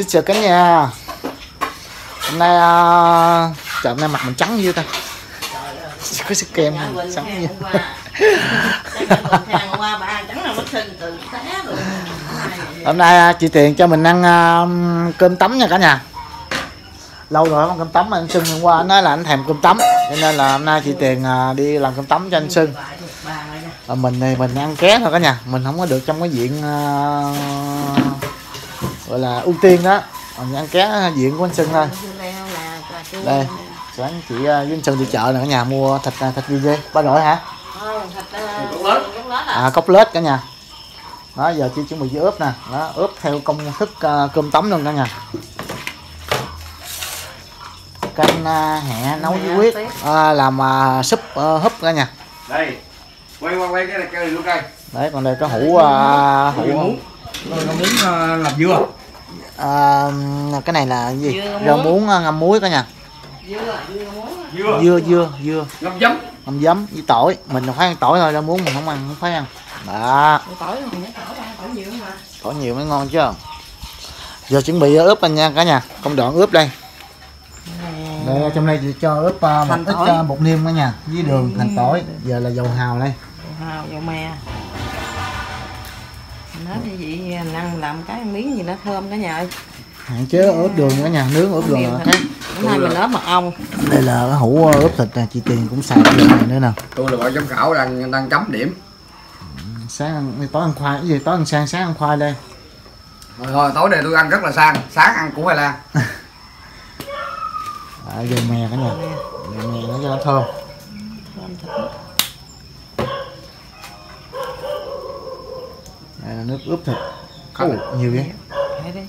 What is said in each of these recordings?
Xin chào cả nhà. Hôm nay uh, Trời hôm nay mặt mình trắng như ta. Có sức kem trắng như. Hôm nay à, chị Tiền cho mình ăn uh, cơm tấm nha cả nhà. Lâu rồi không ăn cơm tấm anh Sưng hôm qua anh nói là anh thèm cơm tấm. Cho nên là hôm nay chị Tiền uh, đi làm cơm tấm cho anh Sưng. Và mình thì mình ăn ké thôi cả nhà. Mình không có được trong cái diện uh, Gọi là ưu tiên đó. Mình ăn ké diện của anh Sưng thôi Đây. sáng chị uh, với anh đi chợ nè cả nhà mua thịt uh, thịt gì dê ba rọi hả? À à cốc lết cả nhà. Đó giờ chị chuẩn bị với ướp nè. Đó ướp theo công thức uh, cơm tấm luôn cả nhà. Canh uh, hẹ nấu với huyết làm uh, súp uh, húp cả nhà. Đây quay qua quay cái này cây luôn cây đấy còn đây có hũ uh, hũ Rồi nó muốn làm dưa uh, cái này là gì? Dưa rau muống. uh, ngâm muối cả nhà dưa dưa dưa. Dưa dưa dưa. Ngâm giấm. Ngâm giấm với tỏi. Mình phải ăn tỏi thôi rau muống mình không ăn không phải ăn. Đó. Tỏi tỏi tỏi nhiều mà. Có nhiều mới ngon chứ. Giờ chuẩn bị ướp anh nha cả nhà. Công đoạn ướp đây. Đây trong đây chị cho ướp uh, một ít tỏi. uh, bột niêm cả nhà Với đường, hành tỏi. Giờ là dầu hào đây. Dầu hào dầu me nó thì vậy ăn làm cái miếng gì nó thơm cả nhà ơi. Hạn chế ướp đường cả nhà Nướng ướp đường là khác bữa nay mình ớt mật ong. Đây là cái hũ uh, ướp thịt nè Chị Tiền cũng xài cái này nữa nè. Tôi là bạn giám khảo đang đang chấm điểm. Sáng ăn, tối ăn khoai Cái gì tối ăn sang sáng ăn khoai đây. Thôi, thôi tối nay tôi ăn rất là sang sáng ăn củ khoai lang à, Dầu mè cả nhà. Dầu mè nó cho nó thơm. Thơm thịt Đây là nước ướp thịt. Ồ, nhiều vậy đi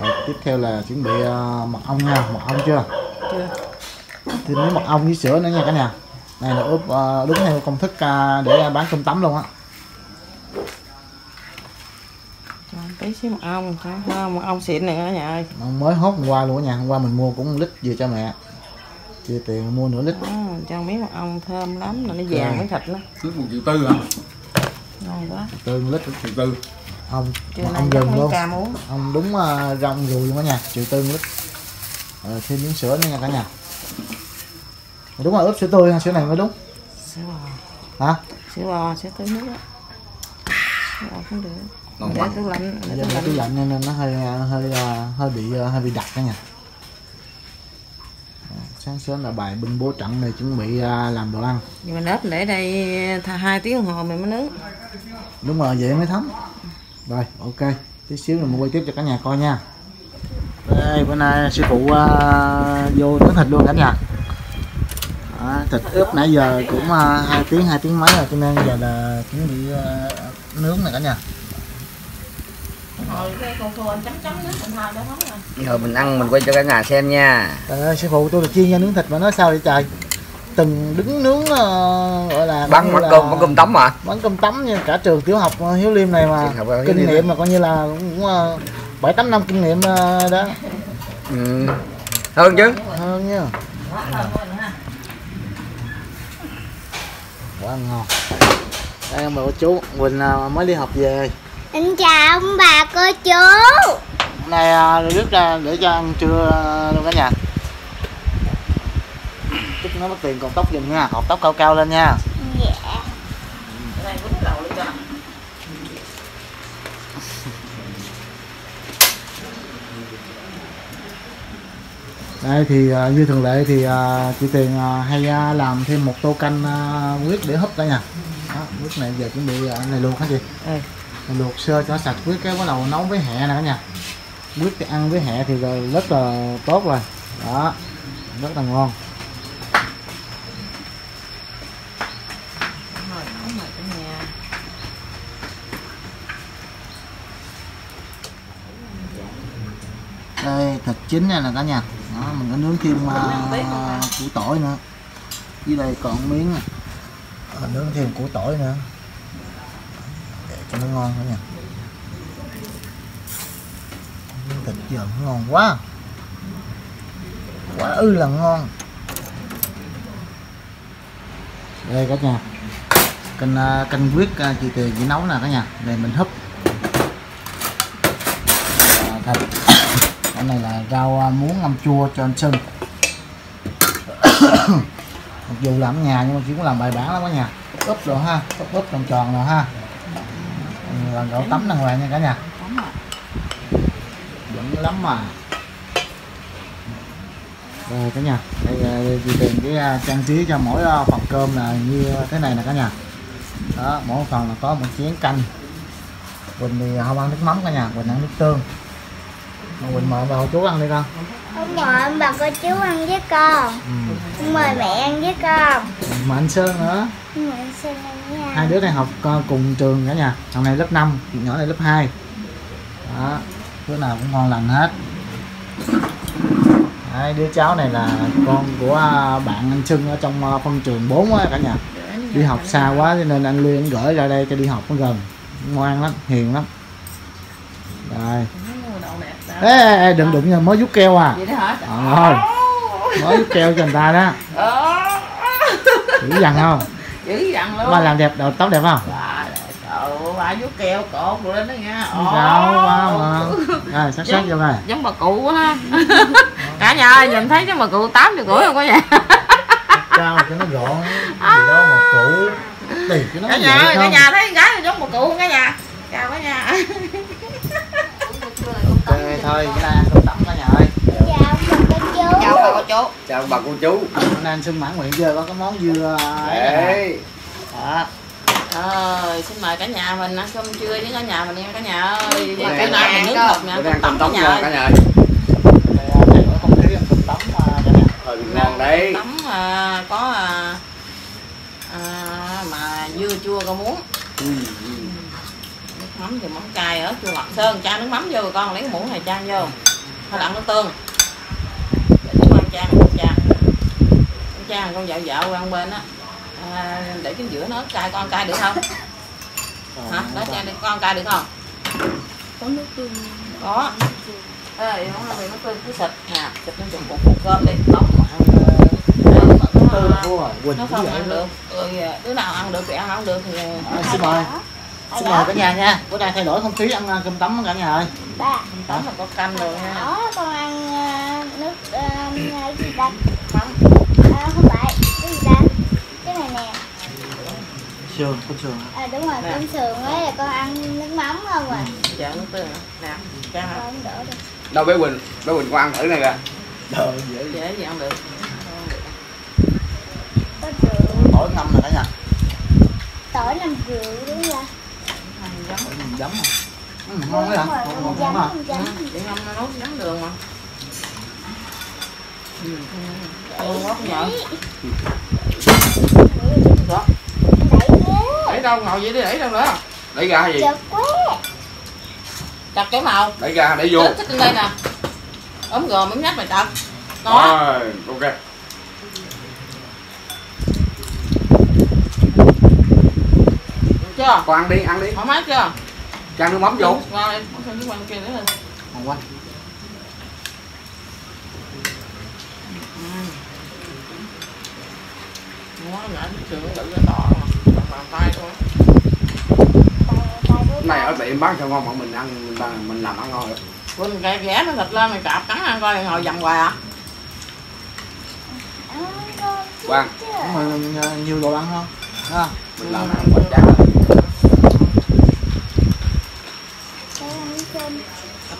Rồi, tiếp theo là chuẩn bị uh, mật ong nha. Mật ong chưa? Chưa. Thì mật ong với sữa nữa nha cả nhà. Này là ướp ờ, đúng theo công thức ờ, để bán cơm tấm luôn á. Cho tí xíu mật ong mật ong xịn này cả nhà ơi. Ông mới hốt hôm qua luôn á nhà hôm qua mình mua cũng một lít về cho mẹ. Chia tiền mua nửa lít. Đó, cho miếng mật ong thơm lắm là nó vàng với thịt nó nước một triệu tư hả ngon quá. Tương lít triệu tư ông trưa mật nay ong dắt gừng luôn. ca muốn ông đúng uh, rong rùi luôn á nha. Trừ tương lít. Rồi thêm miếng sữa nữa nha cả nhà. Đúng rồi ướp sữa tươi sữa này mới đúng. Sữa bò. Hả? Sữa bò sữa tươi nước á. Sữa bò cũng được. Để tủ lạnh để tủ lạnh. nên nó hơi ờ, hơi ờ, hơi bị hơi bị đặc cả nhà sáng sớm là bài bưng bố trận này chuẩn bị ờ, làm đồ ăn. Nhưng mà nếp để đây tha hai tiếng đồng hồ mình mới nướng. Đúng rồi vậy mới thấm. Rồi ok. Tí xíu mình quay tiếp cho cả nhà coi nha. Đây bữa nay sư phụ uh, vô nướng thịt luôn cả nhà. Đó, thịt ướp nãy giờ cũng uh, 2 tiếng 2 tiếng mấy rồi cho nên giờ là chuẩn bị uh, nướng này cả nhà hồi cái con khô anh chấm chấm nước mình thôi đó không rồi rồi mình ăn mình quay cho cả nhà xem nha. Trời ơi sư phụ tôi là chuyên gia nướng thịt mà nói sao vậy trời? Từng đứng nướng uh, gọi là bắn bắn như cơm bắn cơm tấm mà bắn cơm tấm như cả trường tiểu học uh, hiếu liêm này mà Hiếu kinh nghiệm mà coi như là cũng uh, bảy tám năm kinh nghiệm uh, đó. Ừ. hơn chứ? Hơn nha. Quá ngon. Đây bà cô chú Quỳnh à, mới đi học về Xin chào ông bà cô chú. Hôm nay à, rước ra để cho ăn trưa luôn cả nhà. Chúc nó mất tiền cột tóc giùm nha cột tóc cao cao lên nha. Dạ. Đây quýnh đầu lên cho đây thì à, như thường lệ thì à, chị Tiền hay làm thêm một tô canh huyết để húp cả nhà. Đó, huyết này giờ chuẩn bị này luộc hả chị? Ừ. Luộc sơ cho sạch huyết cái bắt đầu nấu với hẹ nè cả nhà. Huyết thì ăn với hẹ thì là rất là tốt rồi. Đó rất là ngon. Đây thịt chín này nè cả nhà. Đó, mình có nướng thêm uh, củ tỏi nữa. Dưới đây còn miếng nè. Ờ, nướng thêm củ tỏi nữa nó ngon cả nhà thịt giòn ngon quá. Quá ư là ngon. Đây cả nhà. Canh à, canh quyết à, chị tiền chỉ nấu nè cả nhà. Đây mình húp. Thịt cái này là rau à, muống, ngâm chua cho anh sưng mặc dù làm ở nhà nhưng mà chỉ cũng làm bài bản lắm cả nhà. Úp rồi ha, úp úp tròn tròn rồi ha. Làm gạo tắm đàng hoàng nha cả nhà. Vẫn lắm mà. Rồi cả nhà đây là chị tiền cái à, trang trí cho mỗi phần cơm là như thế này nè cả nhà. Đó mỗi phần là có một chén canh. Quỳnh thì không ăn nước mắm cả nhà Quỳnh ăn nước tương. Mà Quỳnh mời bà chú ăn đi con. Không mời bà cô chú ăn với con. Ừ. Mời mẹ ăn với con. Mà anh Sơn nữa Hai đứa này học co- cùng trường cả nhà. Thằng này lớp 5 chị nhỏ này lớp 2 đó đứa nào cũng ngon lành hết. Hai đứa cháu này là con của à, bạn anh Trưng ở trong à, phân trường 4 á cả nhà. Đi học xa quá cho nên anh Liên gửi ra đây cho đi học nó gần. Ngoan lắm hiền lắm. Rồi. Ê, ê, ê đừng đụng nha mới rút keo à. Vậy đó hả? Ờ, thôi mới rút keo cho người ta đó. Ờ, dữ dằn không dữ dằn luôn. Ba làm đẹp đầu tóc đẹp không? Bà trời bà vuốt keo cột rồi lên đó nha. Rau quá mà. Rồi sắc sắc vô đây giống bà cụ quá ha. Cả nhà ơi nhìn thấy chứ bà cụ tám mươi tuổi không có nhà? Cao cho nó gọn? Gì đó mà cũ tiền cho nó cả nhà ơi cả nhà thấy gái giống bà cụ không cả nhà chào cả nhà ok thôi cái này ăn cơm tắm cả nhà ơi Chào bà cô chào bà cô chú chào bà cô chú hôm nay anh xin mãn nguyện chơi có cái món dưa ấy nè. Ê, đó Rồi, xin mời cả nhà mình ăn cơm trưa với cả nhà mình nha cả nhà ơi. Cái nào mình nước có- bữa nay cơm ăn tắm cả nhà ngon cả ơi. nhà ơi không khí cơm tắm à, cả nhà ngon đấy Tắm à, có à, mà dưa chua con muốn. Ừ, ừ. Nước mắm thì mắm cay ở chua ngọt sơn, cha nước mắm vô con lấy cái muỗng này chan vô. Hay lặn nước tương. Cái con chan con chan. Con vợ vợ qua bên á. À, để cái giữa nó cay con cay được không? Hả? Đó chan đi con cay được không? Có nước tương. Có. Ê không là nó tương cứ xịt nè xịt lên chục cục cục cơm đi. Nóng thua rồi. Quỳnh nó không ăn được. Rồi đứa nào ăn được thì ăn không được thì à, xin mời. xin mời cả nhà nha. Bữa nay thay đổi không khí ăn cơm tắm cả nhà ơi. Ba tắm là có canh rồi nha Đó con ăn à, à, cái gì ta? Mắm à, Không phải. Cái gì ta? Cái này nè. Sườn có sườn à, Đúng rồi cơm sườn ấy là con ăn nước mắm không à? Chợ nước tương nè cha hả? Con đỡ được đâu bé quỳnh. Bé quỳnh con ăn thử này kìa. Trời dễ. Dễ gì ăn được. Tỏi ngâm nè cả nhà Tỏi làm rượu đúng không ăn ngâm giấm. À ừ, ngon đấy hả? Đúng rồi, ngon con ngon giấm, con giấm. để ngâm nó nấu giống đường mà ừ. đó. Để đâu ngồi vậy đi để đâu nữa. Ra hay gì? Chật quá. Chặt chỗ nào đẩy ra để vô. Chết lên đây nè. Ốm gồm ốm nhắc mày chặt đó. Rồi ok. Chưa? Con ăn đi ăn đi. Thoải mái chưa? Chan nước mắm vô. Qua đây cái quan kia nữa lên ngon quá nó trường nó tự to mà tay thôi. Này ở tiệm bán sao ngon mà mình ăn mình, làm- mình làm ăn ngon. Rồi quên cái ghé nó thịt lên mày cạp cắn ăn coi ngồi dầm hoài à Quang. Đúng rồi, nhiều đồ ăn không ha. Mình làm ăn quanh chán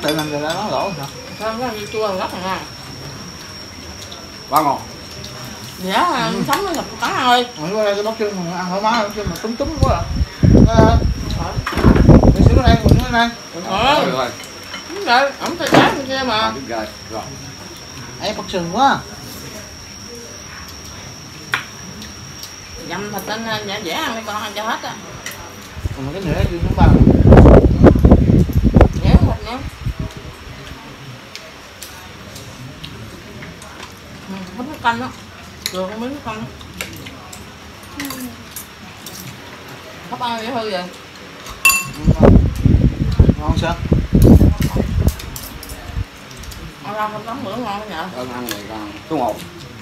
tự làm ta nói lỗ sao? Sao có gì chua rất là ngon quá ngon dạ sống nó thịt cắn ăn ơi Rồi qua đây cái bắp chân mà ăn thoải mái bắp chân mà túm túm quá à. Ờ. Để xíu đây, mình xíu đây. ờ. Rồi. Rồi. Đúng rồi ổng tay trái bên kia mà. Rồi, rồi. Rồi. Ấy bắp sừng quá. dầm thịt lên dễ dễ ăn đi con ăn cho hết á. Còn cái nữa gì chúng ta. dễ một nữa Ừ, hấp nước canh đó được không miếng đó hấp ăn dễ hư vậy? Ngon sao? ăn rau không tắm bữa ngon nhở ơn ăn này con số một.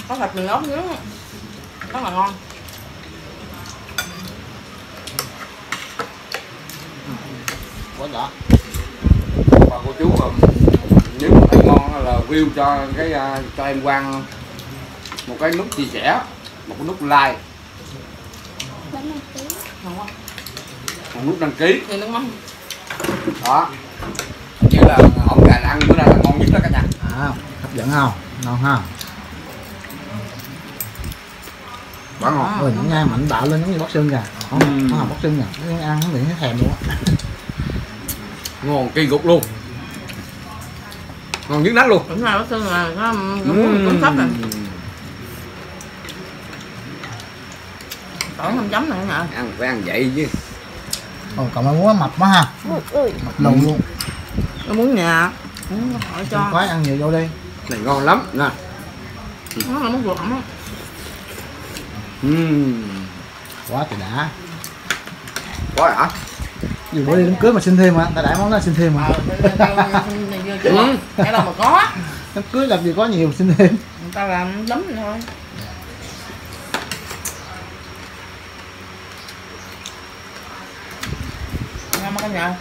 Có thịt mình ốp nướng rất là ngon. Quá rõ. bà cô chú nếu mà thấy ngon là view cho cái à, cho em Quang một cái nút chia sẻ một cái nút like. Một nút đăng ký. Đó. Như là ổng gà ăn bữa nay là ngon nhất đó cả nhà. À, hấp dẫn không? Ngon ha. Quá À. ôi những nhai mạnh bạo lên giống như bóc xương kìa. Không Ừ. không bóc xương kìa. Nó ăn nó bị thấy thèm luôn á. Ngon kỳ cục luôn. Ngon nhất nát luôn. Cũng là bác xương là nó cũng cũng thấp rồi tỏi không chấm này nè ăn phải ăn vậy chứ. Ồ, còn mà muốn mập quá ha. Mập lù luôn. Nó muốn nhà. Muốn hỏi cho. Khoái ăn nhiều vô đi. Này ngon lắm. Nè. Nó là muốn ruột ẩm á. Uhm. quá thì đã. Quá hả? Dù bữa đi đám cưới mà xin thêm mà ta đãi món đó xin thêm mà. Ờ này vừa chứ Ừ. cái đâu mà có. Đám cưới làm gì có nhiều xin thêm. Người ta làm lắm thôi cả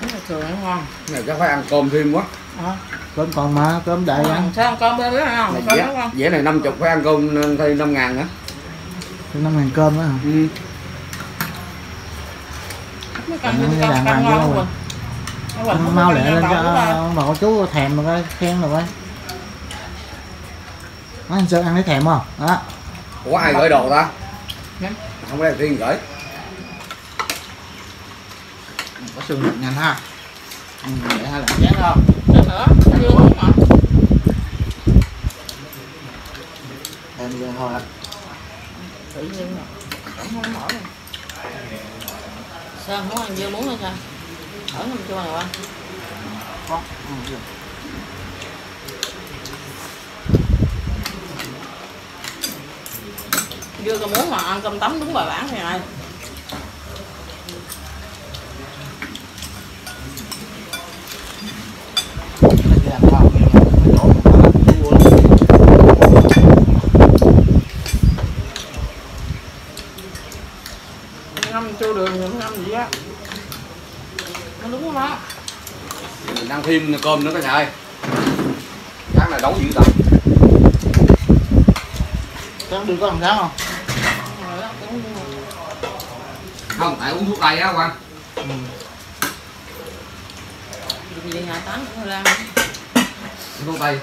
nhà này thường nó ngon. Này chắc phải ăn cơm thêm quá. Ờ. cơm còn mà cơm đầy ăn. sao ăn cơm bên đó không này cơm dễ, không? dễ này 50 phải ăn cơm thêm 5 ngàn nữa. Thêm năm ngàn cơm đó hả? Ừ. mấy con con hoàng ngon không Quỳnh mau có lẹ lên cho ông bà. cô chú thèm rồi coi khen rồi coi. Anh Sơn ăn thấy thèm không? Đó, ủa ai gửi đồ ta? Không phải riêng gửi có sườn đựng nhanh ha ừ, để hai lần chén không? Chút nữa chưa muốn hả Em giờ thôi tự nhiên rồi không mỏi rồi. Sao muốn ăn dưa muốn hay sao? Ở nằm chua này qua Có, ừ, được. dưa. Có muốn mà ăn cơm tấm đúng bài bản thì ai Cái này làm sao? Cái chỗ mà nó chua lắm. ngâm chua đường thì không ngâm gì á nó đúng không đó mình ăn thêm cơm nữa cả nhà ơi. Sáng là đấu dữ tập Sáng đưa có làm sáng không? đó không tại uống thuốc tây á quan Ừ. thuốc tây.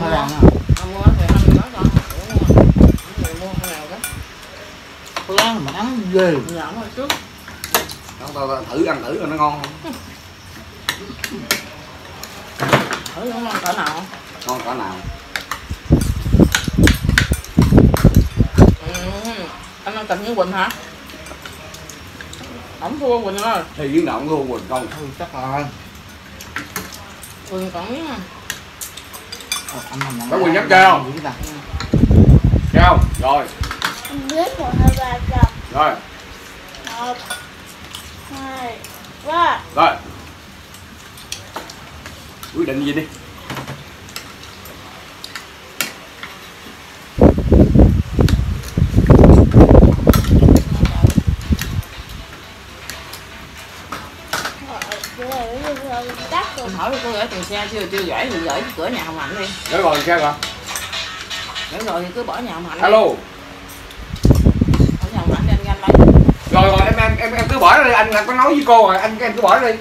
Làm ha. ăn mua thì ăn nói con mua người mua cái nào đó. Có láng mà nắng ghê. Trước. Đó, tao thử ăn thử rồi nó ngon không thử không ăn cỡ nào ngon cỡ nào ừ. anh ăn tình với quỳnh hả ổng thua quỳnh ơi thì biến động luôn quỳnh không Ừ, chắc rồi quỳnh còn miếng à. Ờ, anh nằm quyền nhắc chơi không? Thấy không rồi Em biết một hai ba chồng rồi một hai ba rồi quyết định gì đi. Hỏi cô gửi tiền xe chưa? Chưa gửi thì gửi cửa nhà hồng hạnh đi. Rồi rồi xem rồi gửi rồi thì cứ bỏ nhà hồng hạnh alo. Bỏ nhà hồng hạnh đi anh ganh lấy rồi rồi em em em em cứ bỏ đi. Anh có nói với cô rồi anh em cứ bỏ nó đi.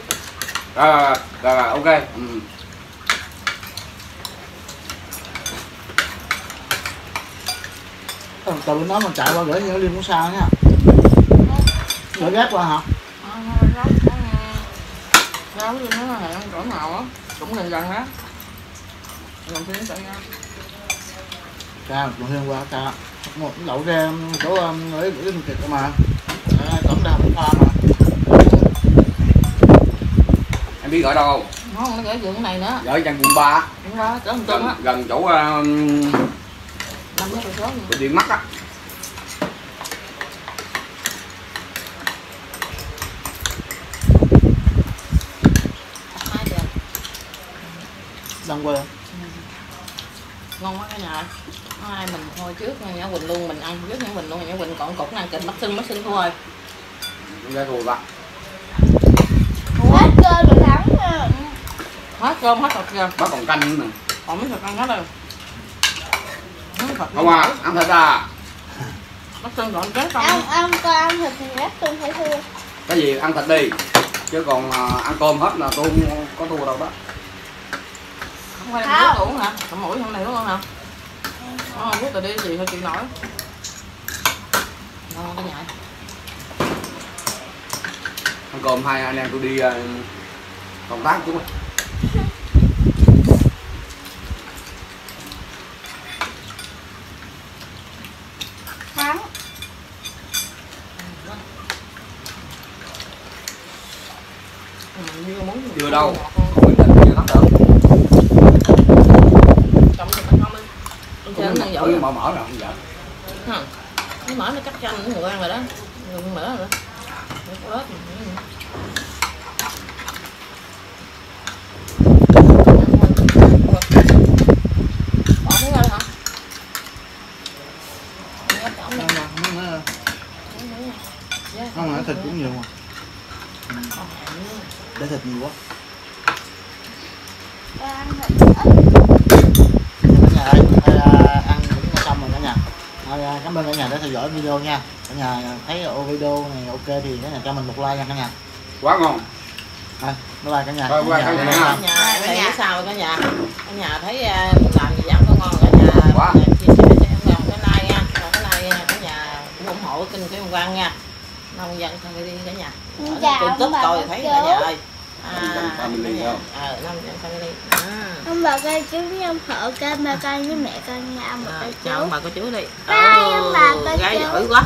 Rồi, rồi ok. Ừ. Từ từ nó mà chạy qua gửi như liên cũng sao nha. Gửi ghép qua hả? Rau gì nó là ăn chỗ nào á? Cũng gần gần á. Gần phía chạy ra còn qua cha Một lẩu ra chỗ um, gửi mình kịch mà. Tổng đào một pha mà. Em biết gọi đâu không? Nó gửi giường này nữa. Gửi chân quận ba. Đúng đó gần á. gần chỗ uh, cái điện mắt á. Đang quê. Ngon quá cả nhà. Có ai mình thôi trước nha nhã quỳnh luôn mình ăn trước nhã quỳnh luôn nhã quỳnh còn cục ăn kịch mắt sưng mắt sưng thôi. Ra rồi bạn. Hết cơm rồi thắng nha cơm hết rồi kìa bác còn canh nữa nè còn mấy thịt ăn hết rồi thịt không à ăn thịt à? Nó cưng gọn kế không ăn ăn con ăn thịt thì rất tôi phải thua. Cái gì? Ăn thịt đi. Chứ còn à, ăn cơm hết là tôi không có thua đâu đó. Không phải đem nước uống hả? Cầm mũi không này đúng không hả không biết tôi đi gì thôi chịu nổi. Ngon cái nhại ăn cơm hai anh em tôi đi à, công tác chứ thắng Ừ, như muốn chưa đâu không lắm được thì đi Con chơi nó mở mở rồi không Hả? Cái mỡ nó chắc chắn những người ăn rồi đó. Người mỡ rồi đó. Nó hả? Thịt cũng nhiều mà. Để thịt nhiều quá con ăn thịt ít cả nhà ơi thôi, à, ăn cũng đã xong rồi cả nhà thôi, à, cảm ơn cả nhà đã theo dõi video nha cả nhà thấy ô video này ok thì cả nhà cho mình một like nha cả nhà quá ngon. Thôi bye bye cả nhà Bye bye cả nhà. cả nhà nhà sao cả nhà? Cả nhà thấy à, làm gì dám có ngon cả nhà. Quá. chia sẻ cho em làm cái like nha. Làm cái like nha cả nhà cũng ủng hộ kênh cái quang nha. Nông dân sang đi cả nhà. Youtube coi cô thấy cả nhà ơi Dân family không? ờ nông dân family à. ông bà cô chú với ông hộ kênh bà con với mẹ con nha ông bà cô chào chú ông bà cô chú đi Bye, ông bà gái chú. giỏi quá